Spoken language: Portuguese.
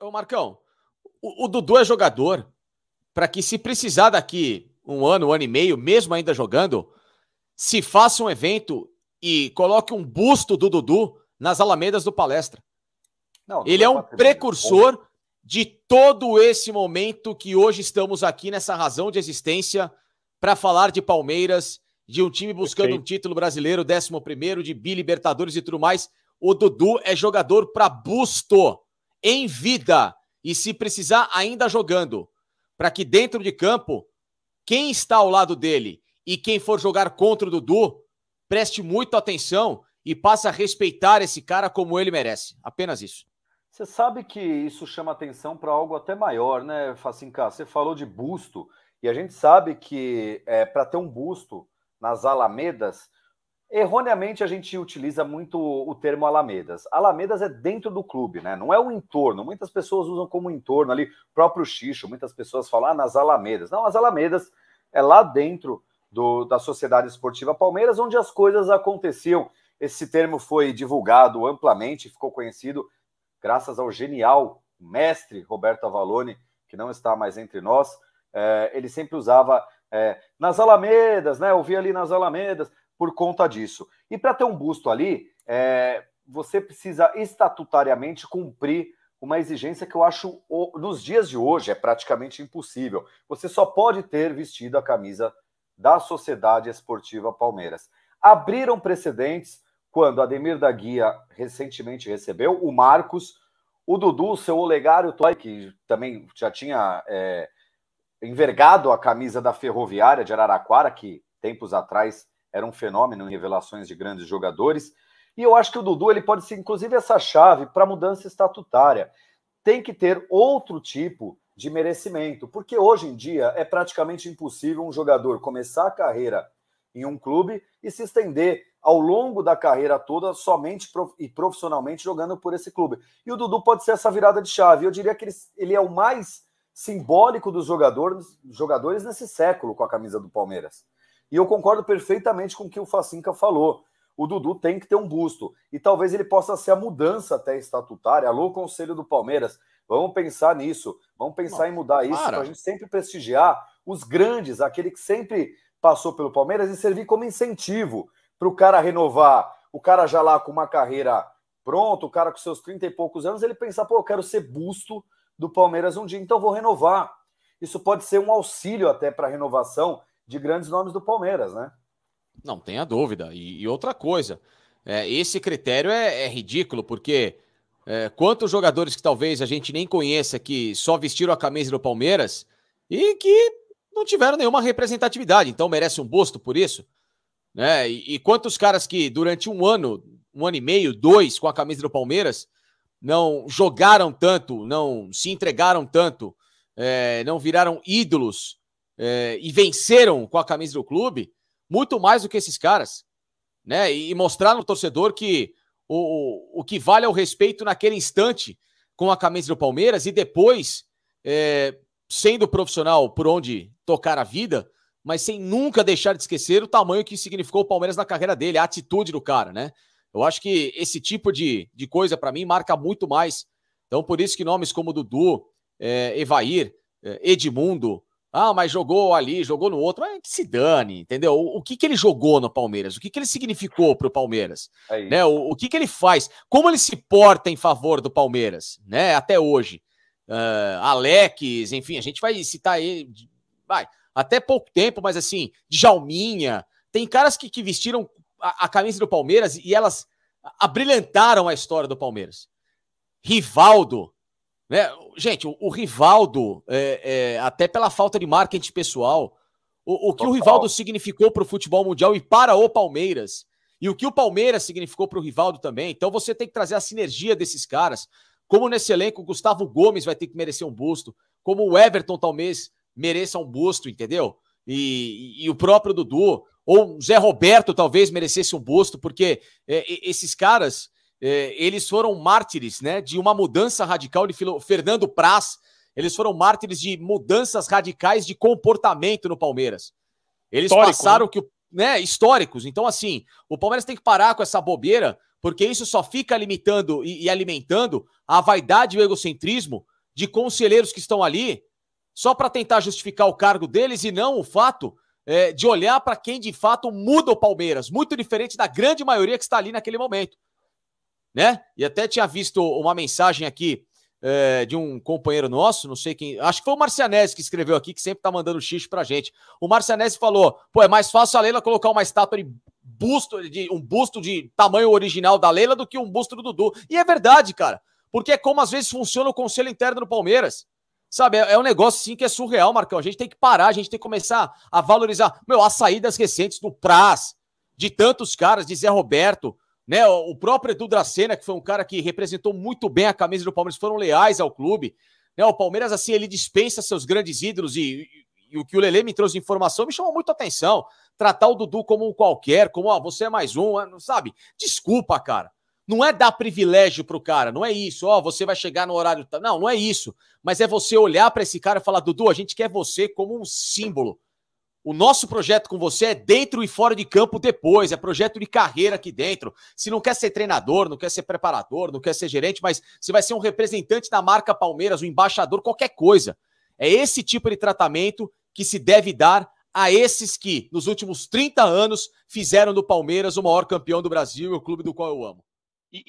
Ô Marcão, o, o Dudu é jogador para que se precisar daqui um ano, um ano e meio, mesmo ainda jogando, se faça um evento e coloque um busto do Dudu nas alamedas do palestra. Não, Ele é um precursor de todo esse momento que hoje estamos aqui nessa razão de existência para falar de Palmeiras, de um time buscando Perfeito. um título brasileiro, 11 de Bi Libertadores e tudo mais. O Dudu é jogador para busto, em vida, e se precisar, ainda jogando. Para que dentro de campo, quem está ao lado dele e quem for jogar contra o Dudu, preste muita atenção e passe a respeitar esse cara como ele merece. Apenas isso. Você sabe que isso chama atenção para algo até maior, né, Facinca? Você falou de busto, e a gente sabe que é, para ter um busto nas Alamedas, erroneamente a gente utiliza muito o termo Alamedas. Alamedas é dentro do clube, né? Não é o entorno. Muitas pessoas usam como entorno ali, próprio Xixo, muitas pessoas falam ah, nas Alamedas. Não, as Alamedas é lá dentro do, da Sociedade Esportiva Palmeiras, onde as coisas aconteciam. Esse termo foi divulgado amplamente, ficou conhecido graças ao genial mestre Roberto Avalone, que não está mais entre nós. É, ele sempre usava é, nas Alamedas, né? Eu ali nas Alamedas por conta disso. E para ter um busto ali, é, você precisa estatutariamente cumprir uma exigência que eu acho nos dias de hoje é praticamente impossível. Você só pode ter vestido a camisa da Sociedade Esportiva Palmeiras. Abriram precedentes quando Ademir da Guia recentemente recebeu, o Marcos, o Dudu, seu Olegário Toy, que também já tinha é, envergado a camisa da Ferroviária de Araraquara, que tempos atrás era um fenômeno em revelações de grandes jogadores. E eu acho que o Dudu ele pode ser, inclusive, essa chave para mudança estatutária. Tem que ter outro tipo de merecimento, porque hoje em dia é praticamente impossível um jogador começar a carreira em um clube e se estender ao longo da carreira toda somente e profissionalmente jogando por esse clube. E o Dudu pode ser essa virada de chave. Eu diria que ele, ele é o mais simbólico dos jogadores, jogadores nesse século com a camisa do Palmeiras. E eu concordo perfeitamente com o que o Facinca falou. O Dudu tem que ter um busto. E talvez ele possa ser a mudança até estatutária. Alô, Conselho do Palmeiras. Vamos pensar nisso. Vamos pensar em mudar isso para a gente sempre prestigiar os grandes, aquele que sempre passou pelo Palmeiras e servir como incentivo para o cara renovar. O cara já lá com uma carreira pronto, o cara com seus 30 e poucos anos, ele pensar, pô, eu quero ser busto do Palmeiras um dia, então vou renovar. Isso pode ser um auxílio até para a renovação de grandes nomes do Palmeiras, né? Não tenha dúvida. E, e outra coisa, é, esse critério é, é ridículo, porque é, quantos jogadores que talvez a gente nem conheça que só vestiram a camisa do Palmeiras e que não tiveram nenhuma representatividade, então merece um busto por isso? Né? E, e quantos caras que durante um ano, um ano e meio, dois com a camisa do Palmeiras, não jogaram tanto, não se entregaram tanto, é, não viraram ídolos é, e venceram com a camisa do clube, muito mais do que esses caras, né? E, mostrar no torcedor que o, o que vale é o respeito naquele instante com a camisa do Palmeiras e depois, é, sendo profissional por onde tocar a vida, mas sem nunca deixar de esquecer o tamanho que significou o Palmeiras na carreira dele, a atitude do cara, né? Eu acho que esse tipo de, de coisa, para mim, marca muito mais. Então, por isso que nomes como Dudu, é, Evair, é, Edmundo, ah, mas jogou ali, jogou no outro, é que se dane, entendeu? O, o, que, que ele jogou no Palmeiras? O que, que ele significou para o Palmeiras? É né? O, o, que, que ele faz? Como ele se porta em favor do Palmeiras, né? Até hoje. Uh, Alex, enfim, a gente vai citar ele, vai, até pouco tempo, mas assim, Djalminha, tem caras que, que vestiram a, a camisa do Palmeiras e elas abrilhantaram a história do Palmeiras. Rivaldo, né? Gente, o, o Rivaldo, é, é, até pela falta de marketing pessoal, o, o que o Rivaldo significou para o futebol mundial e para o Palmeiras, e o que o Palmeiras significou para o Rivaldo também. Então você tem que trazer a sinergia desses caras. Como nesse elenco, o Gustavo Gomes vai ter que merecer um busto, como o Everton talvez mereça um busto, entendeu? E, e, e o próprio Dudu, ou Zé Roberto talvez merecesse um busto, porque é, esses caras, eles foram mártires, né, de uma mudança radical de Filo... Fernando Praz, eles foram mártires de mudanças radicais de comportamento no Palmeiras. Eles Histórico, passaram né? que, né, históricos. Então assim, o Palmeiras tem que parar com essa bobeira, porque isso só fica limitando e, e alimentando a vaidade e o egocentrismo de conselheiros que estão ali só para tentar justificar o cargo deles e não o fato é, de olhar para quem de fato muda o Palmeiras, muito diferente da grande maioria que está ali naquele momento. Né? E até tinha visto uma mensagem aqui é, de um companheiro nosso, não sei quem, acho que foi o Marcianese que escreveu aqui, que sempre tá mandando xixi pra gente. O Marcianese falou: pô, é mais fácil a Leila colocar uma estátua de busto, de um busto de tamanho original da Leila do que um busto do Dudu. E é verdade, cara, porque é como às vezes funciona o conselho interno do Palmeiras. Sabe, é, é um negócio sim que é surreal, Marcão. A gente tem que parar, a gente tem que começar a valorizar, meu, as saídas recentes do Praz, de tantos caras, de Zé Roberto, né? O próprio Edu Dracena, que foi um cara que representou muito bem a camisa do Palmeiras, foram leais ao clube. Né? O Palmeiras, assim, ele dispensa seus grandes ídolos e, e, e o que o Lele me trouxe de informação me chamou muito a atenção. Tratar o Dudu como um qualquer, como, ó, você é mais um, sabe? Desculpa, cara. Não é dar privilégio pro cara, não é isso. Ó, você vai chegar no horário. Não, não é isso. Mas é você olhar para esse cara e falar: Dudu, a gente quer você como um símbolo. O nosso projeto com você é dentro e fora de campo depois, é projeto de carreira aqui dentro. Se não quer ser treinador, não quer ser preparador, não quer ser gerente, mas você vai ser um representante da marca Palmeiras, um embaixador, qualquer coisa. É esse tipo de tratamento que se deve dar a esses que, nos últimos 30 anos, fizeram do Palmeiras o maior campeão do Brasil e o clube do qual eu amo. E,